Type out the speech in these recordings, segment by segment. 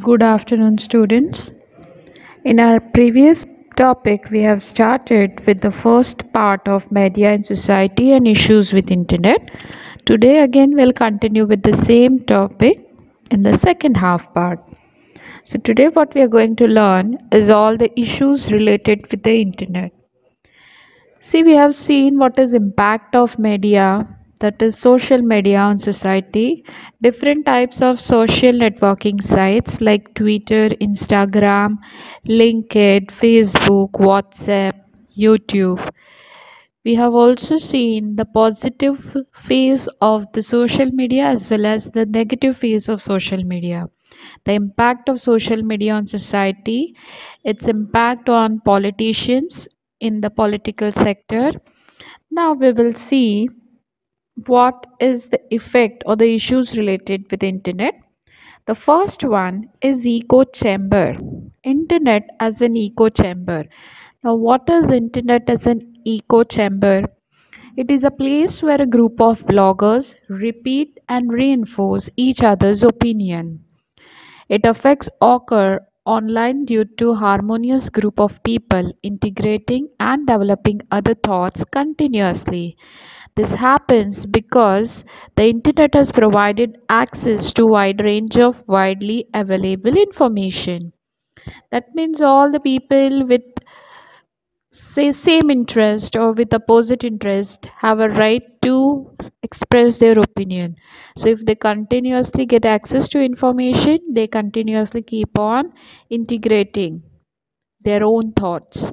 Good afternoon, students. In our previous topic, we have started with the first part of media and society and issues with internet. Today, again, we'll continue with the same topic in the second half part. So, today, what we are going to learn is all the issues related with the internet. See, we have seen what is impact of media, that is social media on society, different types of social networking sites like Twitter, Instagram, LinkedIn, Facebook, WhatsApp, YouTube. We have also seen the positive phase of the social media as well as the negative phase of social media. The impact of social media on society, its impact on politicians in the political sector. Now we will see what is the effect or the issues related with internet. The first one is echo chamber. Internet as an echo chamber. Now what is internet as an echo chamber? It is a place where a group of bloggers repeat and reinforce each other's opinion. It affects occur online due to harmonious group of people integrating and developing other thoughts continuously. This happens because the internet has provided access to wide range of widely available information. That means all the people with say same interest or with opposite interest have a right to express their opinion so if they continuously get access to information they continuously keep on integrating their own thoughts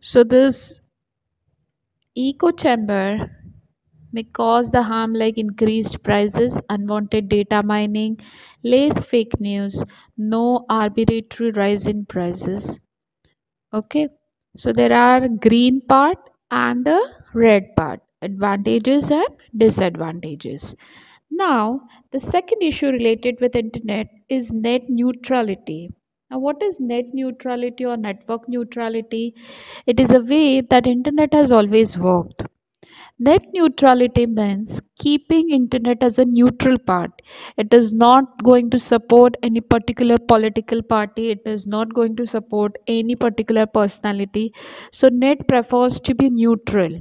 so this echo chamber may cause the harm like increased prices unwanted data mining less fake news no arbitrary rise in prices. Okay so there are green part and the red part advantages and disadvantages. Now the second issue related with internet is net neutrality now what is net neutrality or network neutrality it is a way that internet has always worked Net neutrality means keeping internet as a neutral part. It is not going to support any particular political party. It is not going to support any particular personality. So net prefers to be neutral.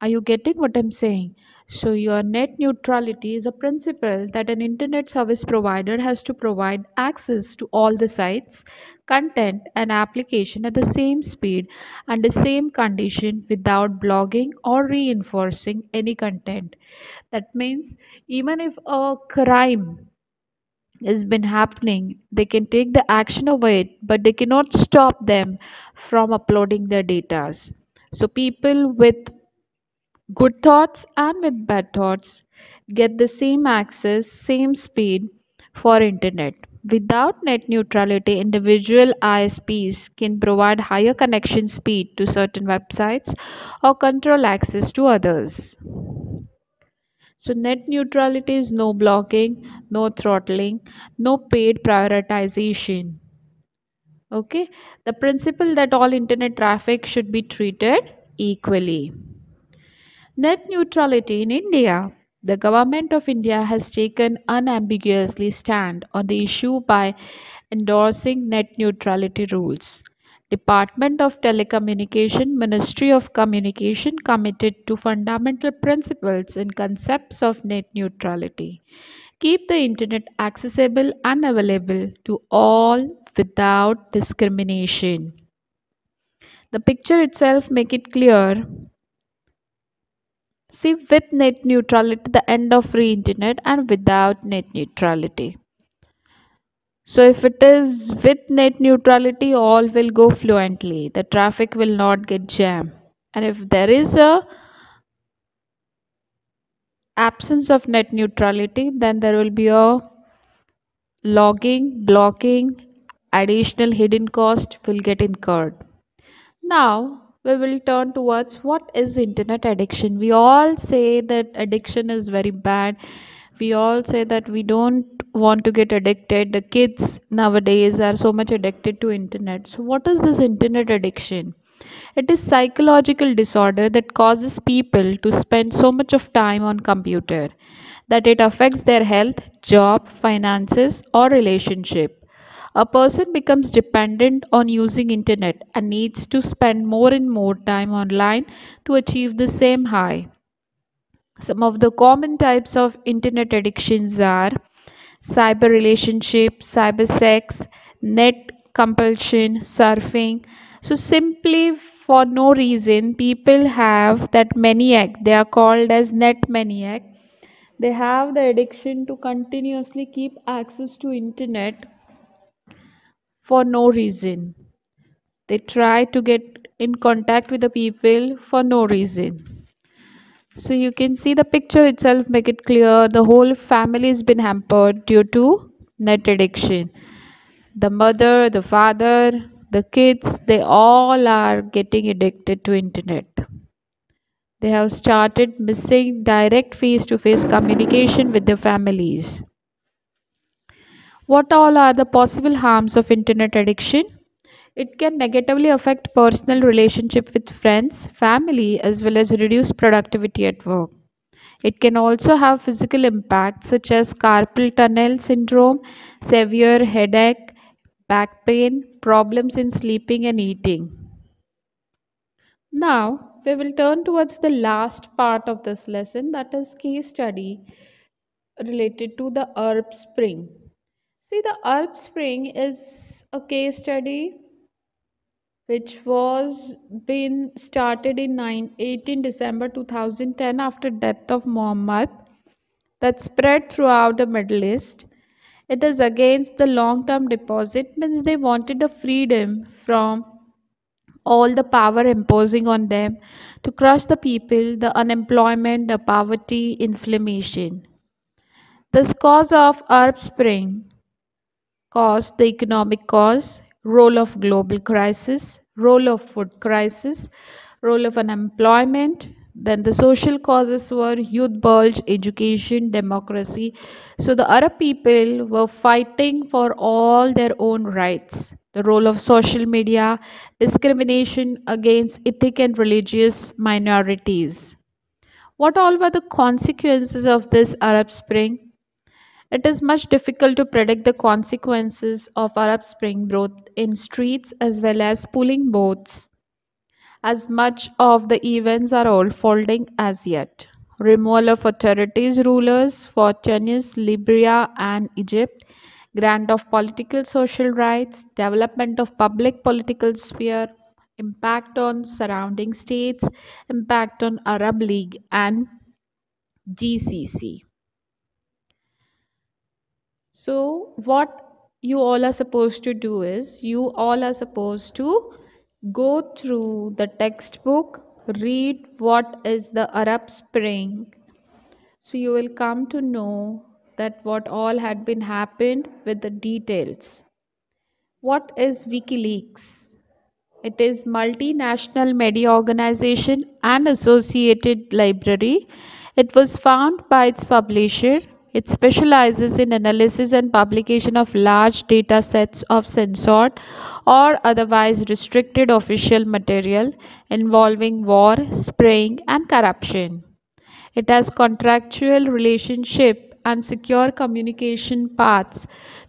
Are you getting what I'm saying? So your net neutrality is a principle that an internet service provider has to provide access to all the sites, content and application at the same speed and the same condition without blocking or reinforcing any content. That means even if a crime has been happening, they can take the action over it, but they cannot stop them from uploading their data. So people with good thoughts and with bad thoughts get the same access same speed for internet. Without net neutrality individual isps can provide higher connection speed to certain websites or control access to others. So net neutrality is no blocking no throttling no paid prioritization. Okay? The principle that all internet traffic should be treated equally Net neutrality in India. The government of India has taken unambiguously stand on the issue by endorsing net neutrality rules. Department of Telecommunication Ministry of Communication committed to fundamental principles and concepts of net neutrality. Keep the internet accessible and available to all without discrimination. The picture itself make it clear See with net neutrality the end of free internet and without net neutrality. So if it is with net neutrality all will go fluently. The traffic will not get jammed. And if there is a absence of net neutrality then there will be a logging, blocking, additional hidden cost will get incurred. Now we will turn towards what is internet addiction. We all say that addiction is very bad. We all say that we don't want to get addicted. The kids nowadays are so much addicted to internet. So what is this internet addiction? It is psychological disorder that causes people to spend so much of time on computer that it affects their health, job, finances or relationship. A person becomes dependent on using internet and needs to spend more and more time online to achieve the same high. Some of the common types of internet addictions are cyber relationship, cyber sex, net compulsion, surfing. So simply for no reason, people have that maniac. They are called as net maniac. They have the addiction to continuously keep access to internet for no reason. They try to get in contact with the people for no reason. So you can see the picture itself make it clear the whole family has been hampered due to net addiction. The mother, the father, the kids, they all are getting addicted to internet. They have started missing direct face-to-face communication with their families. What all are the possible harms of internet addiction? It can negatively affect personal relationship with friends, family, as well as reduce productivity at work. It can also have physical impacts such as carpal tunnel syndrome, severe headache, back pain, problems in sleeping and eating. Now, we will turn towards the last part of this lesson that is case study related to the Arab Spring. See, the Arab Spring is a case study which was been started in 9, 18 December 2010 after death of Muhammad that spread throughout the Middle East. It is against the long-term deposit means they wanted a freedom from all the power imposing on them to crush the people, the unemployment, the poverty, inflammation. The cause of Arab Spring cause, the economic cause, role of global crisis, role of food crisis, role of unemployment. Then the social causes were youth bulge, education, democracy. So the Arab people were fighting for all their own rights. The role of social media, discrimination against ethnic and religious minorities. What all were the consequences of this Arab Spring? It is much difficult to predict the consequences of Arab Spring both in streets as well as pulling boats, as much of the events are unfolding as yet. Removal of authorities rulers for Tunis, Libya and Egypt, grant of political social rights, development of public political sphere, impact on surrounding states, impact on Arab League and GCC. So, what you all are supposed to do is you all are supposed to go through the textbook, read what is the Arab Spring. So, you will come to know that what all had been happened with the details. What is WikiLeaks? It is multinational media organization and associated library. It was found by its publisher it specializes in analysis and publication of large data sets of censored or otherwise restricted official material involving war, spraying and corruption. It has contractual relationship and secure communication paths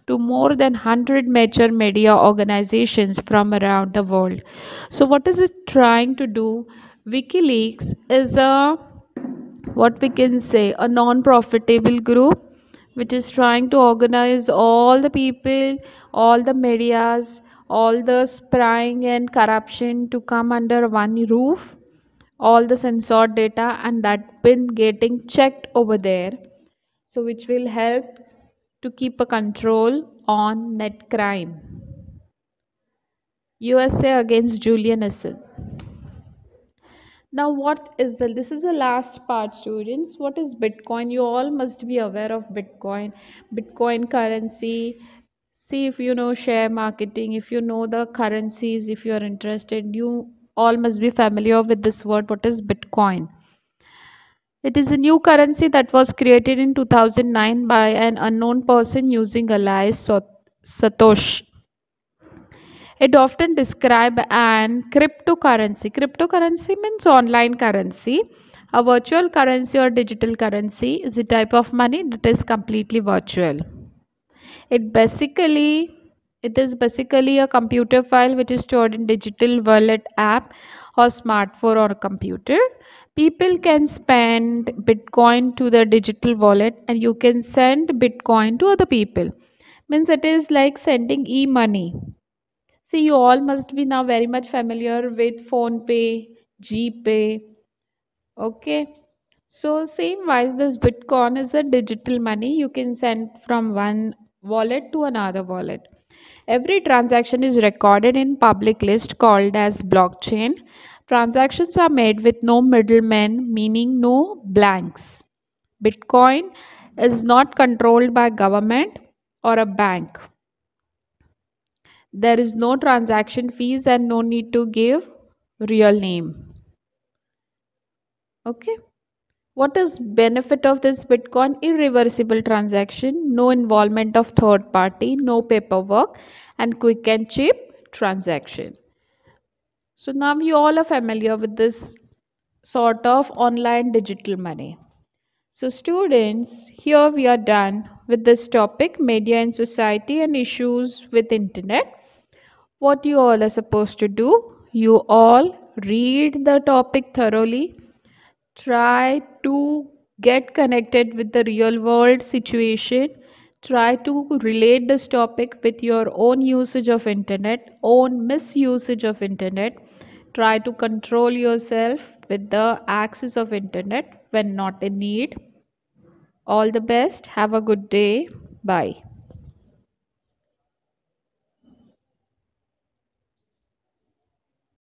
to more than 100 major media organizations from around the world. So what is it trying to do? WikiLeaks is a what we can say a non-profitable group which is trying to organize all the people all the medias all the spying and corruption to come under one roof all the censored data and that been getting checked over there. So which will help to keep a control on net crime. Usa against julian assange now what is the this is the last part students. What is bitcoin? You all must be aware of bitcoin bitcoin currency. See if you know share marketing if you know the currencies if you are interested you all must be familiar with this word what is bitcoin. It is a new currency that was created in 2009 by an unknown person using alias satoshi it often describes an cryptocurrency. Cryptocurrency means online currency A virtual currency or digital currency is a type of money that is completely virtual. It basically it is basically a computer file which is stored in digital wallet app or smartphone or computer. People can spend Bitcoin to the digital wallet and you can send Bitcoin to other people. Means it is like sending e-money. See you all must be now very much familiar with PhonePe, GPay, okay? So same wise this bitcoin is a digital money. You can send from one wallet to another wallet. Every transaction is recorded in public list called as blockchain. Transactions are made with no middleman meaning no blanks. Bitcoin is not controlled by government or a bank there is no transaction fees and no need to give real name. Okay. What is benefit of this bitcoin? Irreversible transaction no involvement of third party no paperwork and quick and cheap transaction. So now you all are familiar with this sort of online digital money. So students here we are done with this topic media and society and issues with internet what you all are supposed to do you all read the topic thoroughly. Try to get connected with the real world situation. Try to relate this topic with your own usage of internet own misusage of internet. Try to control yourself with the access of internet when not in need. All the best. Have a good day. Bye